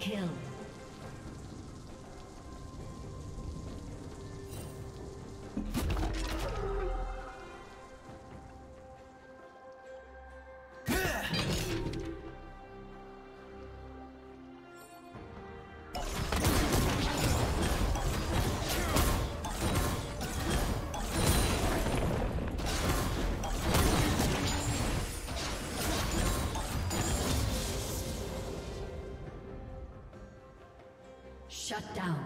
Kill. Shut down.